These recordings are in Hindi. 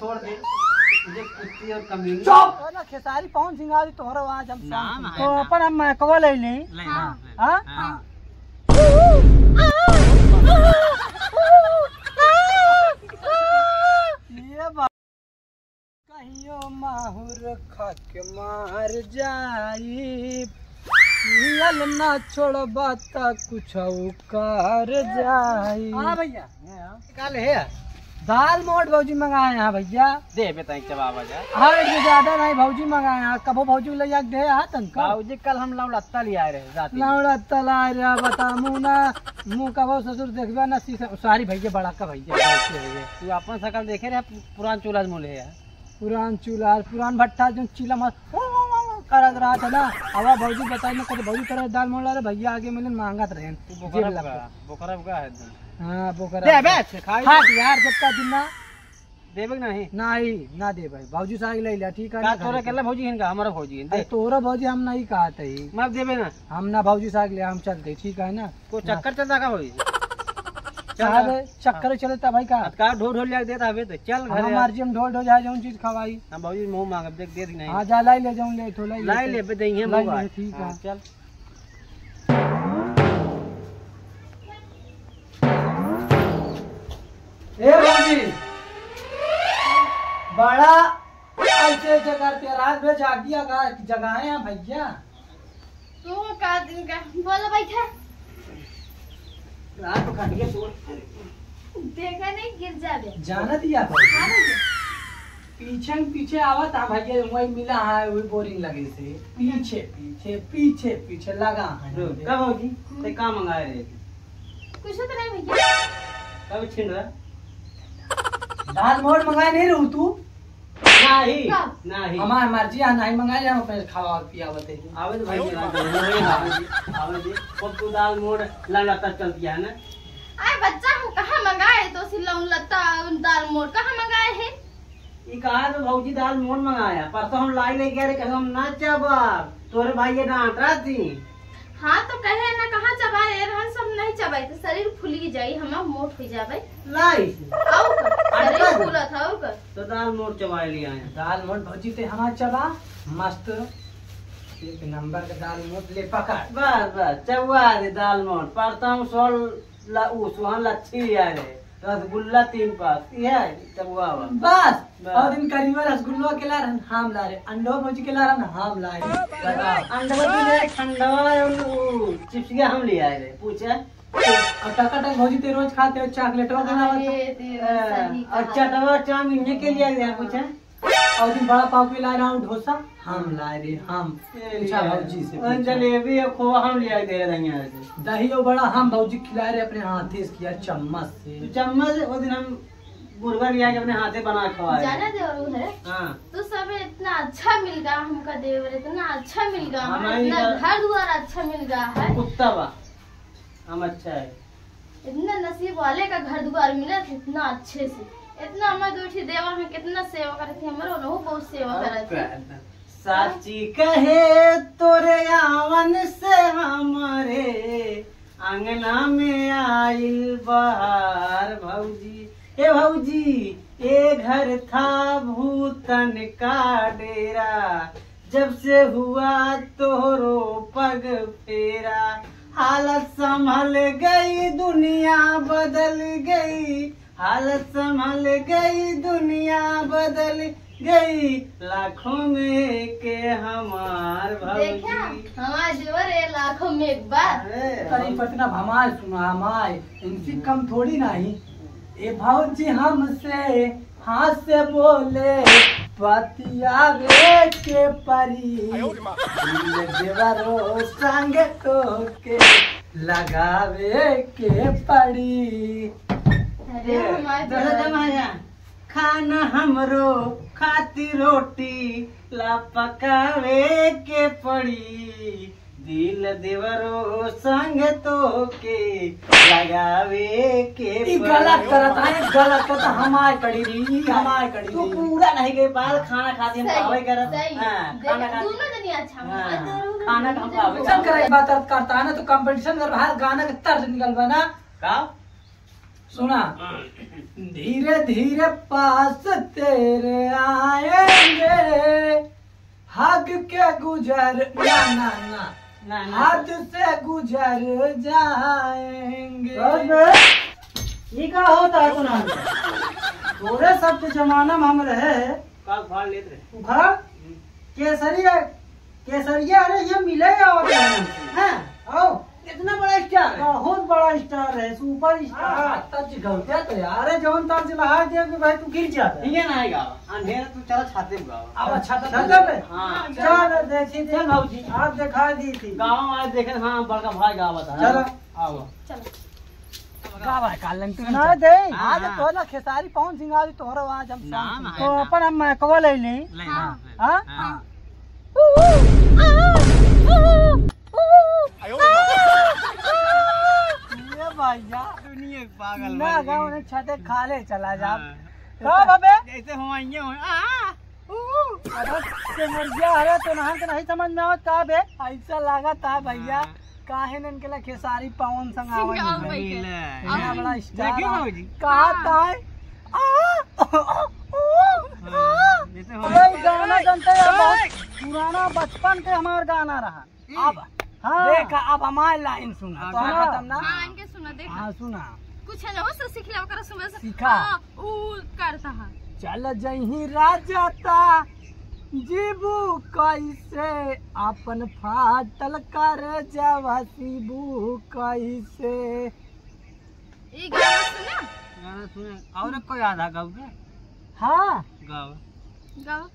छोड़ दे। कुत्ती और कमीनी चुप! ना खेसारी पहुँच सिंगारी तोहरो आज हम नाम तो अपन हम मैकवा ले हाँ। हाँ। हाँ। ये बात कहियो माहुर खा के मार जाई। ना छोड़बा त कुछ कर जाई। हाँ भैया। काल है। दाल मोट भौजी मंगाए हैं भैया। दे बताई जब आवाज़ है हाँ ये ज़्यादा नहीं भौजी मंगाए हैं। कबो भौजी ले जाके दे हा तनका बाबूजी कल हम लोग लत्ता ले आए रहे रात लौड़ा तला रे बता मुँह ना। मुँह कबो ससुर देखबे ना शीशा सारी भैया बड़ा का भैया। तू अपन शकल देखे रहे पुरान चूल्हा मोले है। पुरान चूल्हा पुरान भट्टा जो चीला मत करत रहा था ना। अब भौजी बताई ना कभी भौजी तरह दाल मोड़ रहे भैया आगे मिलन मांगत रहे बोकरा बुका बोकरा बुका है तू हाँ बोकर दे बे खाई हाँ। यार जब का दिन ना। देबे नहीं। नहीं ना दे भाई। भौजी से आगे ले लिया ठीक है तोरे केला भौजी हिनका हमारा भौजी दे। तोरा भौजी हम नहीं कहा थे मैं देबे ना। हम ना भौजी से आगे ले हम चलते ठीक है ना? को चक्कर चलता का भौजी साहब चक्कर चलता भाई का? का ढो ढो लिया देता हवे तो। चल घरे मर्ज़ी हम ढोल ढो जाए जाऊँ चीज़ खवाई। हम भौजी मुँह मांग देख दे नहीं। हाँ जा लाई ले जाऊँ ले तो लाई ले। बे दही लाई मुँह ठीक है। चल। ए भौजी बड़ा ऐसे ऐसे करते रात में जागिया का जगह है भैया? तू का दिन का बोलो बैठा। रात को खटिया छोड़ देखा नहीं गिर जाबे जाना दिया हाँ भौजी पीछे पीछे आवा था भैया वही मिला है वही बोरिंग लगे से। पीछे पीछे पीछे पीछे लगा है। रुक, का ते का मंगाए रे कुछ तो नहीं भैया। कब छिन रहा? दाल मोड़ मंगाए नहीं रहू तू? नहीं कब? नहीं। हमार मर्ज़ी है नहीं मंगाए हम अपने खावा और पिया बते आवे तो भाई आवे जी आवे जी अब तू दाल मोड़ लाला तक चलती है ना? आए बच्चा हम कहाँ मंगाए? तो सिलौन लत्ता दाल मोड़ कहाँ मंगाए है? ई कहा तो भौजी दाल मोड़ मंगाया? परसों हम लाई ले गए रे कहे हम ना चबाब तोरे भाई ये डांट रहा थी हाँ तो कहे ना कहाँ चबाए? रहन सब नहीं चबाए तो शरीर फूली जाई हम मोट हो जाबे नहीं। आओ कर शरीर फूला था आओ कर तो दाल मोट चबाए लिया है। दाल मोट भौजी ते हमार चबा? मस्त। एक नंबर का दाल मोट ले पकड़। बस बस चबा दे दाल मोट। परसों हम सोल ला उ सुहान लच्छी आ रे। रसगुल्ला तीन पास। बस। और दिन करीब रसगुल्ला के ला हम ला रहे। अंडो भौजी के ला रहन हम ला रहे। अंडो ठंडा चिप्स के हम ले आए रहे पूछे? और टका टक भौजी तेरे रोज खाते हो चॉकलेट और देना अरे देवा, और चटवा चाउमीन के लिए गया पूछे? और दिन बड़ा पाव के ला रहा हूँ डोसा हम ला रे हम। पूछा भौजी से। जलेबी और खोआ हम ले आए दे रहे हैं दही और बड़ा हम भौजी खिलाए रहे अपने हाथे से किया चम्मच से। तो चम्मच वो दिन हम मुर्गा ले आके अपने हाथे बना के खवाए। जाना दे और है? हाँ। तो सब इतना अच्छा मिल गया हमका देवर इतना अच्छा मिल गया इतना घर द्वार अच्छा मिल गया है। कुत्ता बा। हम अच्छा है। इतना नसीब वाले का घर द्वार मिला इतना अच्छे से। इतना हमारे दूठी देवर में कितना सेवा करे थे हमारे उन्होंने बहुत सेवा करे थे साची कहे तोरे आवन से हमारे अंगना में आइल बहार भौजी। ए भौजी ए घर था भूतन का डेरा। जब से हुआ तोरो पग फेरा। हालत संभल गई दुनिया बदल गई। हालत संभल गई दुनिया बदल गई। लाखों में के हमार हमारे देवर ये लाखों में एक बार। सुना हमारे इनसे कम थोड़ी नहीं। ए भौजी हमसे हाथ से बोले पतिया रे के परी देवरो संग तो के लगावे के पड़ी। खाना हमरो खाती रोटी ला पकावे के पड़ी। दिल देवरो संग तो के लगावे के गलत करत है गलत करत हमारे कड़ी री हमारे कड़ी तू पूरा नहीं गई बाल खाना खाती हम सही, पावे करत। हाँ, खाना खाती। दोनों जनी अच्छा हाँ, खाना हम पावे चल करे बात करता है ना तो कंपटीशन कर बाहर गाना का तर्ज निकल बना का? सुना? धीरे धीरे पास तेरे आएँगे। हग के गुजर ना ना ना। हद से गुजर जाएँगे। ये का होता है सुना? तोरे सब के जमाना में हम रहे। लेते उखड़ केसरिया केसरिया अरे ये मिले हैं आओ। इतना बड़ा स्टार है? बहुत बड़ा स्टार है सुपर स्टार। टच गलते तो यार। जौन तर्ज लहा दिया कि भाई तू गिर जाता ठीक है ना आएगा। अंधेरा तू चलो छाते गाओ। अब अच्छा छत पे हाँ। चल देखी थी। आप दिखा दी थी। गाँव वाले देखे हाँ बड़का भाई गाँव बता। चलो। आओ। ना दे। आज हाँ। तो ना खेसारी पहुँच सिंगारी तोहरो आज ना, तो अपन हम मैकवा ले ली। हाँ। हाँ हाँ ये भैया दुनिया पागल ना गाँव ने छते खाले चला जा हाँ। कब अबे जैसे हम हो अरे मुर्गिया हरे तो नहा के नहीं समझ में आवत का बे ऐसा लगा था भैया काहे न इनके लिए खेसारी पवन संग आवत है। बड़ा स्टार। कहा जैसे गाना जानते पुराना बचपन के हमार गाना रहा अब हाँ। देखा अब हमारी लाइन सुना। हाँ, तो गा। खत्म ना? हाँ इनके सुना देख। हाँ सुना। कुछ है ओकरा सुबह से। सीखा। हाँ, ऊ करता है। चल जही राजता जीबू कैसे अपन फाटल कर जवसीबू कैसे? ये गाना सुना? गाना सुने। और कोई आधा गाँव के हाँ। गाँव गाओ।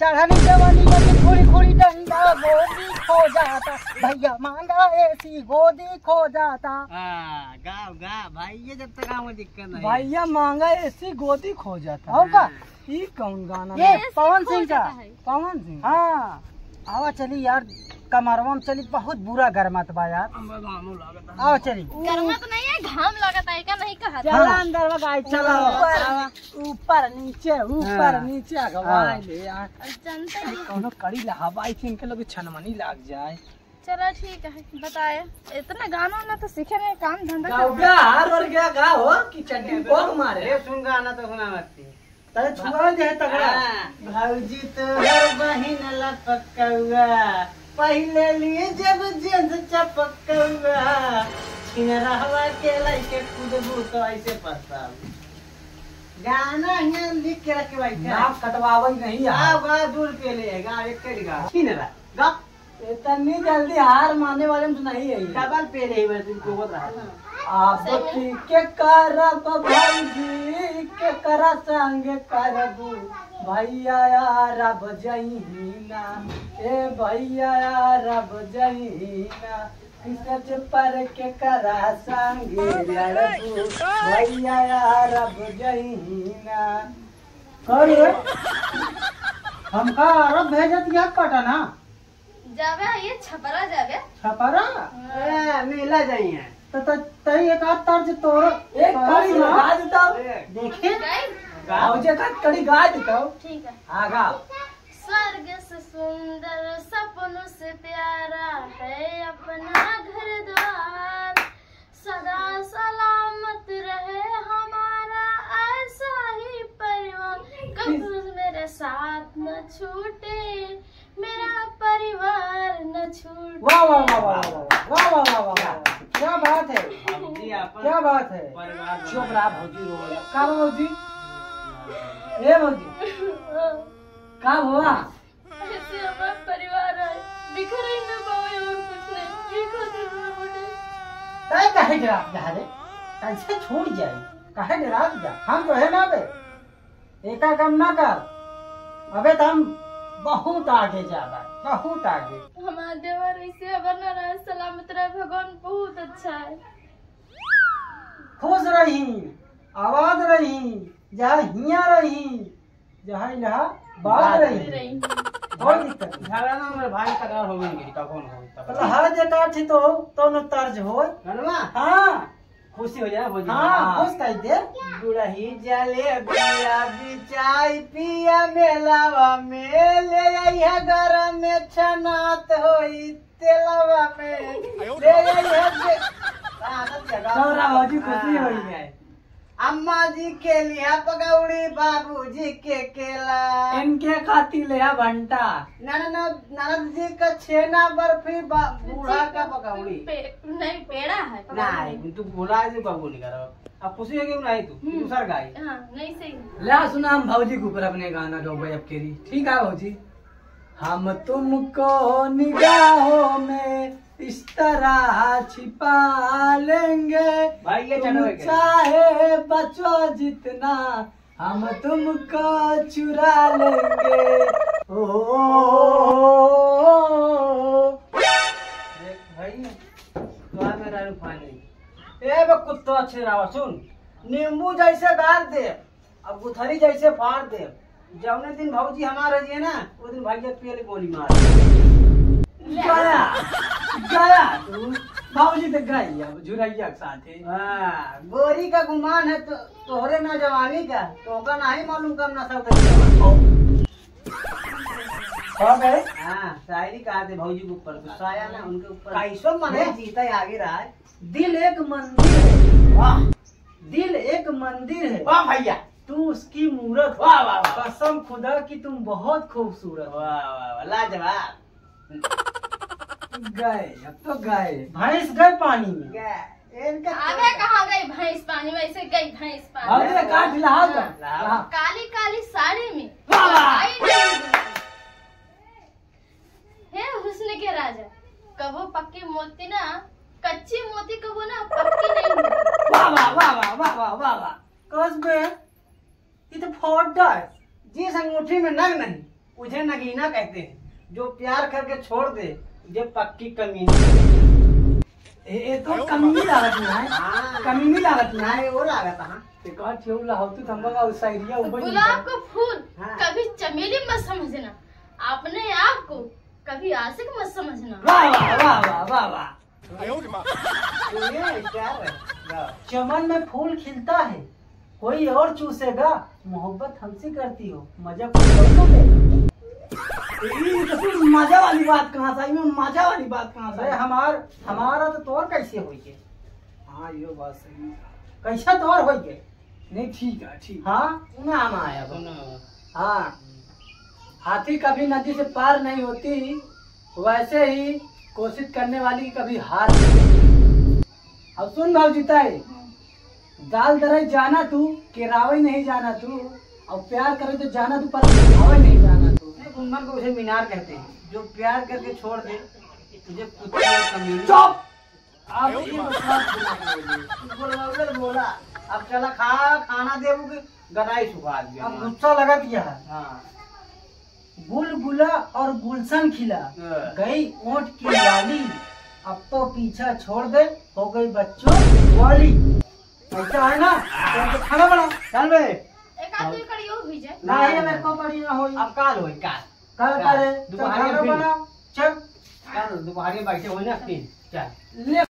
चढ़नी जवानी में थोड़ी थोड़ी डंडा गोदी खो जाता। भैया मांगा ऐसी गोदी खो जाता। हाँ गाँव गाँव भाई ये जब तक आऊँ में दिक्कत नहीं भैया मांगा ऐसी गोदी खो जाता। और का ये कौन गाना ये ये पवन सिंह का। पवन सिंह। हाँ। आवा चली यार। कमरवा में चली बहुत बुरा गर्मत बा यार। आओ चली। गर्मा तो नहीं है घाम लगता है क्या नहीं कहा था? चला अंदर में गाय चलो। चलो। ऊपर नीचे ऊपर हाँ। नीचे अगवाए हाँ। ले यार। कोनो कड़ी लहाबाई थी इनके लोग छनमनी लग जाए। चलो ठीक है बताए। इतना गाना ना तो सीखे में काम धंधा गाओ क्या? हार वर गया गा हो कि चड्डी को मारे? अरे सुन गाना तो सुना मत तले छुआ दे तगड़ा। भौजी तो हर बहिन लपकौआ। पहले लिए जब जेंस चपकौआ छिनरा हवा के लइके कूदबू तो ऐसे पछताऊ गाना यहाँ लिख के रखे भाई नाक कटवावे नहीं यार। दूर के लिए गा एक के गा छिनरा गा इतनी जल्दी हार मानने वाले में तो नहीं है डबल पे रही वैसे तुमको बोल रहा आपत्ति के करब भौजी के करा संग करबू भैया यार रब जहीना ए भैया यार रब जहीना किसच पर के करा संग लड़बू भैया यार रब जहीना करे हमका अरब भेजत या पटना जावे ये छपरा जावे। छपरा? ए, मिला जाइए। तो तो तई एक आध तर्ज तोड़ एक कड़ी गा देता देखे? गाओ जे का कड़ी गा देता ठीक है। आ गाओ स्वर्ग से सुंदर सपनों से प्यारा है अपना घर द्वार। सदा सलामत रहे हमारा ऐसा ही परिवार। कभी मेरे साथ न छूटे। परिवार न छूटे वाह वाह वाह वाह वाह वाह वाह वाह क्या बात है। क्या बात है। चुप रहा भौजी रो का भौजी? ए भौजी। का हुआ ऐसे हमारा परिवार है। बिखरे ही न पाए और कुछ नहीं। एक होते हुए बड़े तय काहे डरा जा रे। कैसे छोड़ जाए। काहे डरा जा। हम तो है ना बे। एका काम ना कर। अबे तो हम बहुत आगे जा रहा है बहुत आगे। हमारा देवर ऐसे अगर न रहे सलामत रहे भगवान बहुत अच्छा है। खुश रही आवाज़ रही जहाँ हिया रही जहाँ इलाहा बात रही। रही। और दिक्कत। झगड़ा ना मेरे भाई तकरार हो गई कि कौन हो मतलब हर जगह थी तो तो न तर्ज हो गनवा हाँ। खुशी हो जाए भोजी हाँ खुश कर दे। बुढ़ही जले बिया बिचाई पिया मेलावा में ले आइया घर में छनात होई तेलावा में ले आइया जगह सौरा भाजी खुशी हो। है अम्मा जी के लिया पकौड़ी बाबू जी के केला। इनके खाती ले आ भंटा ननद जी का छेना बर्फ़ी बूढ़ा का पकौड़ी पे- नहीं पेड़ा है नहीं तू बोला है बाबू नहीं करो। अब खुशी है क्यों नहीं तू हम्म। दूसर गाई हाँ। नहीं सही। ला सुना हम भौजी के ऊपर अपने गाना गाओ भाई अब केरी ठीक है भौजी हम तुमको निगाहों में इस तरह छिपा लेंगे। भाई ये तुम चलो चाहे बचो जितना हम तुमको चुरा लेंगे। ओ, देख भाई तो आ मेरा रूपा ए बे कुत्तो अच्छे रहा सुन। नींबू जैसे गाड़ दे अब गुथरी जैसे फाड़ दे। जौने दिन भौजी हमारे रहिए ना वो दिन भैया पेल गोली मार गया तू भौजी तो गई अब झुरैया के साथे हाँ, गोरी का गुमान है तो तोहरे नौजवानी का तो का नहीं मालूम कम कर हाँ शायरी कहा थे भौजी के ऊपर गुस्सा आया ना उनके ऊपर कैसो मने जीता ही आगे रहा है दिल एक मंदिर है वाह दिल एक मंदिर है वाह भैया तू उसकी मूरत वाह। वाह वाह कसम खुदा की तुम बहुत खूबसूरत वाह वाह वाह। लाजवाब। गए अब तो गए। भैंस गए पानी में? इनका आगे कहाँ गई भैंस पानी वैसे गई भैंस पानी ये काट लहा। लहा। काली काली साड़ी में। हे हुस्न के राजा कबो पक्की मोती ना कच्ची मोती कबो ना पक्की नहीं। वाह वाह वाह वाह वाह वाह वाह वाह। कस बे ये तो फोड़ा है। जिस अंगूठी में नग नहीं उसे नगीना कहते हैं जो प्यार करके छोड़ दे। ये पक्की कमीनी ए तो कमी लागत ना है। हाँ। कमी लागत ना है। नहीं वो लागत हाँ। ते कह छेउ लहावतु तंबा उस साइडिया ऊपर गुलाब का फूल हाँ। कभी चमेली मत समझना। अपने आप को कभी आशिक मत समझना। वाह वाह वाह वाह वाह वाह। ये प्यार है? चमन में फूल खिलता है। कोई और चूसेगा। मोहब्बत हमसे करती हो। मज़ा कोई और तो तो मज़ा वाली बात कहाँ से आई? में मज़ा वाली बात कहाँ से हमार हमारा तो तोर कैसे होई के हाँ ये बात सही है। कैसा तोर होई के नहीं ठीक है ठीक हाँ। आम आया हाँ। हाथी कभी नदी से पार नहीं होती वैसे ही कोशिश करने वाली की कभी हार अब सुन भाव जीता है दाल दरई जाना तू केरावई नहीं जाना तू और प्यार करे तो जाना तू पर नहीं को उसे मीनार कहते हैं जो प्यार करके छोड़ दे तुझे चुप! ये। बोला अब चला खा खाना के गदाई सुखा दिया। अब गुस्सा लगा दिया है। बुलबुला और गुलशन खिला। हाँ। गई ऊँट की लाली। अब तो पीछा छोड़ दे हो गई बच्चों वाली। ऐसा है ना? तो खाना बना चल बे। साथ में करियो हो जाए ना ये मेरे को पड़ी ना होई अब काल होई काल काल करे दोबारा बनाओ चल काल दोबारा बैठे हो ना तीन चल